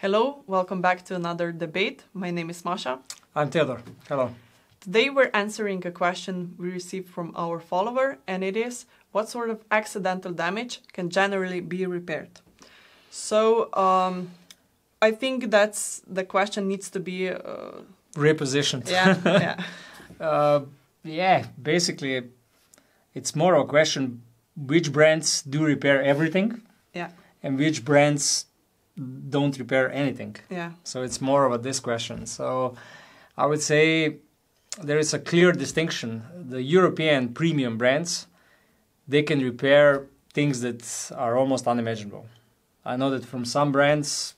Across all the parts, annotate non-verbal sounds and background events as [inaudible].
Hello, welcome back to another debate. My name is Masha. I'm Theodor. Hello. Today we're answering a question we received from our follower, and it is what sort of accidental damage can generally be repaired? So, um, I think that's the question needs to be uh, repositioned. Yeah, yeah. [laughs] uh, yeah, basically, it's more of a question which brands do repair everything yeah. and which brands don't repair anything. Yeah. So it's more of a this question. So I would say there is a clear distinction. The European premium brands, they can repair things that are almost unimaginable. I know that from some brands,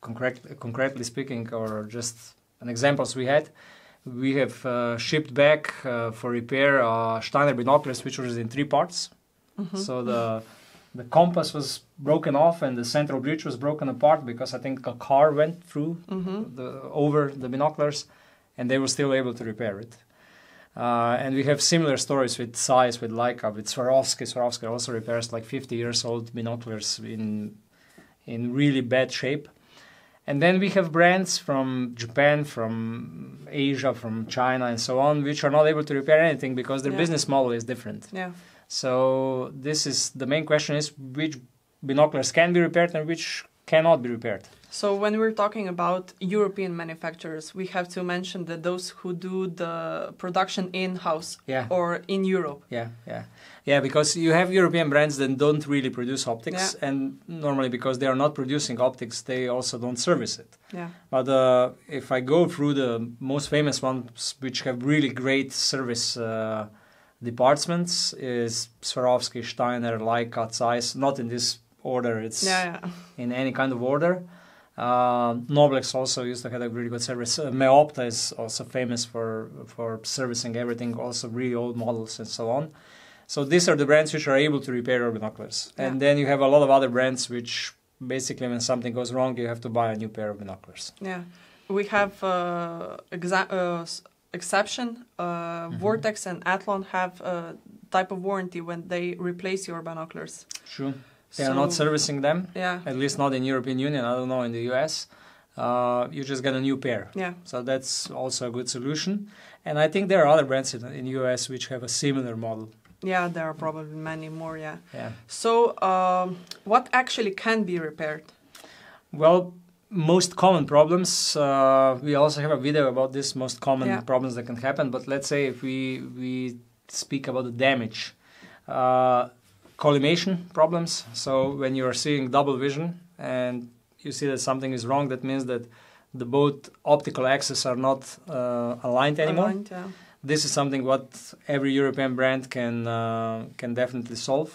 concrete, concretely speaking, or just an examples we had, we have uh, shipped back uh, for repair uh, Steiner binoculars, which was in three parts. Mm-hmm. So the the compass was broken off and the central bridge was broken apart because I think a car went through mm-hmm. the, over the binoculars, and they were still able to repair it. Uh, and we have similar stories with Zeiss, with Leica, with Swarovski. Swarovski also repairs like 50 years old binoculars in in really bad shape. And then we have brands from Japan, from Asia, from China, and so on, which are not able to repair anything because their yeah. business model is different. Yeah. So this is the main question: is which binoculars can be repaired and which cannot be repaired. So when we're talking about European manufacturers, we have to mention that those who do the production in-house yeah. or in Europe. Yeah, yeah. Yeah, because you have European brands that don't really produce optics yeah. and normally because they are not producing optics, they also don't service it. Yeah. But uh, if I go through the most famous ones which have really great service uh, departments is Swarovski, Steiner, Leica, Zeiss, not in this order, it's yeah, yeah. in any kind of order. Uh, Noblex also used to have a really good service. Uh, Meopta is also famous for for servicing everything, also really old models and so on. So these are the brands which are able to repair your binoculars. Yeah. And then you have a lot of other brands which basically when something goes wrong, you have to buy a new pair of binoculars. Yeah. We have uh, exa- uh, exception. Uh, mm-hmm. Vortex and Athlon have a type of warranty when they replace your binoculars. True. They so, are not servicing them. Yeah. At least not in European Union. I don't know in the US. Uh, you just get a new pair. Yeah. So that's also a good solution. And I think there are other brands in, in US which have a similar model. Yeah, there are probably many more. Yeah. Yeah. So, um, what actually can be repaired? Well, most common problems. Uh, we also have a video about this most common yeah. problems that can happen. But let's say if we we speak about the damage. Uh, collimation problems. So when you are seeing double vision and you see that something is wrong, that means that the both optical axes are not uh, aligned anymore. Aligned, yeah. This is something what every European brand can uh, can definitely solve.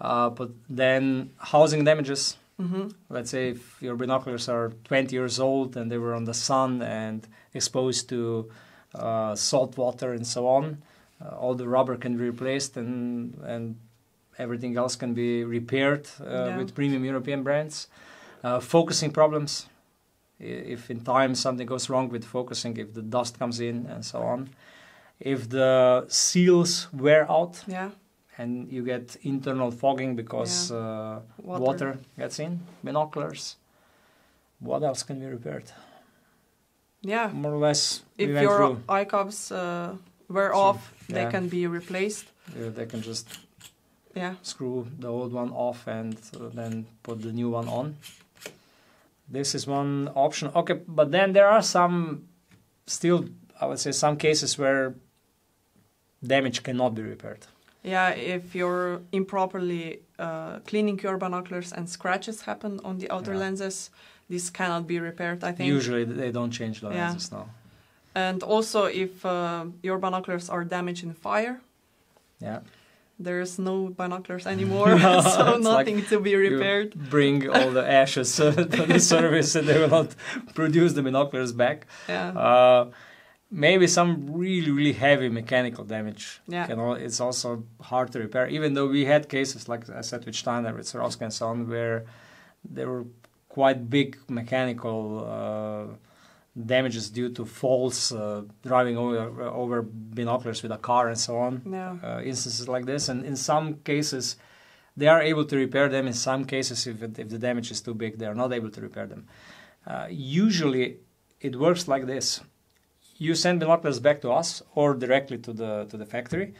Uh, but then housing damages. Mm-hmm. Let's say if your binoculars are 20 years old and they were on the sun and exposed to uh, salt water and so on, uh, all the rubber can be replaced and and everything else can be repaired uh, yeah. with premium European brands. Uh, focusing problems, if in time something goes wrong with focusing, if the dust comes in and so on, if the seals wear out, yeah. And you get internal fogging because yeah. uh, water. water. gets in, binoculars. What else can be repaired? Yeah, more or less. If your eye cups uh, wear so, off, yeah. they can be replaced. Yeah, they can just yeah. screw the old one off and uh, then put the new one on. This is one option. Okay, but then there are some still, I would say, some cases where damage cannot be repaired. Yeah, if you're improperly uh, cleaning your binoculars and scratches happen on the outer yeah. lenses, this cannot be repaired. I think usually they don't change the yeah. lenses now. And also, if uh, your binoculars are damaged in fire, yeah, there's no binoculars [laughs] anymore, no, [laughs] so nothing like to be repaired. bring all the ashes [laughs] to the service, and they will not produce the binoculars back. Yeah. Uh, maybe some really really heavy mechanical damage. Yeah. You know, it's also hard to repair. Even though we had cases like I said with Steiner, with Swarovski and so on, where there were quite big mechanical. Uh, damages due to false uh, driving over, over binoculars with a car and so on. No. Uh, instances like this, and in some cases, they are able to repair them. In some cases, if, it, if the damage is too big, they are not able to repair them. Uh, usually, it works like this: you send the binoculars back to us or directly to the to the factory,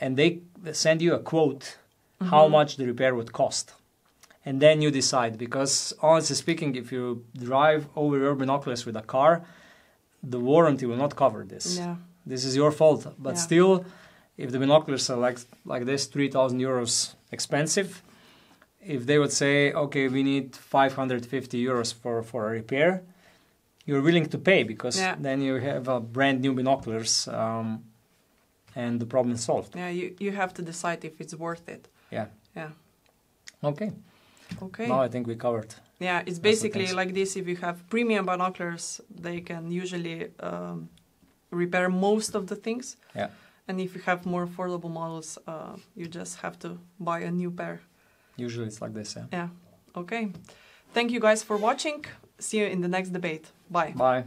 and they send you a quote how Mhm. much the repair would cost, and then you decide. Because honestly speaking, if you drive over your binoculars with a car, the warranty will not cover this. Yeah. This is your fault, but Yeah. still, if the binoculars are like like this, three thousand euros expensive, if they would say, okay, we need five hundred fifty euros for for a repair, you're willing to pay because Yeah. then you have a brand new binoculars, um, and the problem is solved. Yeah. You you have to decide if it's worth it. Yeah. Yeah. Okay. Okay. Now I think we covered. Yeah, it's basically like this. If you have premium binoculars, they can usually um, repair most of the things. Yeah. And if you have more affordable models, uh, you just have to buy a new pair. Usually it's like this. Yeah. Yeah. Okay. Thank you guys for watching. See you in the next debate. Bye. Bye.